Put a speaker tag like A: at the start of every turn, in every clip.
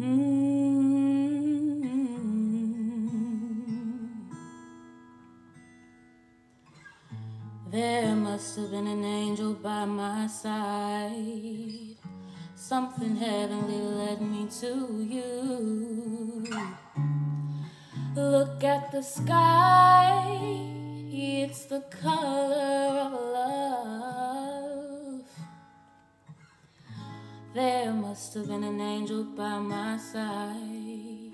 A: Mm-hmm. There must have been an angel by my side. Something heavenly led me to you. Look at the sky, it's the color. There must have been an angel by my side.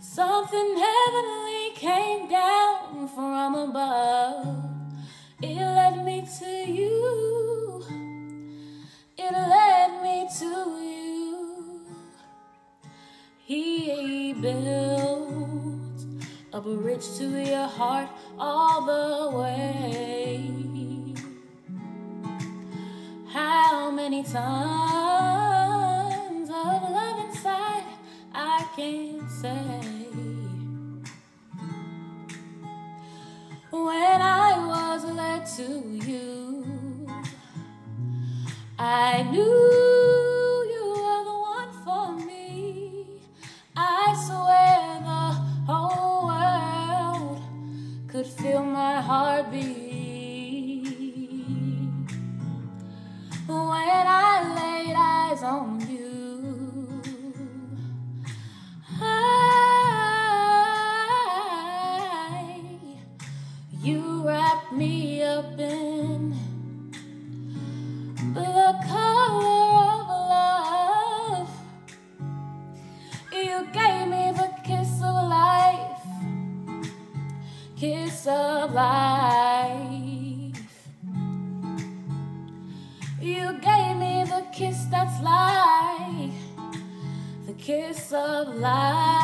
A: Something heavenly came down from above. It led me to you. It led me to you. He built a bridge to your heart all the way. How many tons can't say. When I was led to you, I knew you were the one for me. I swear the whole world could feel my heartbeat. You wrapped me up in the color of love. You gave me the kiss of life, kiss of life. You gave me the kiss that's life, the kiss of life.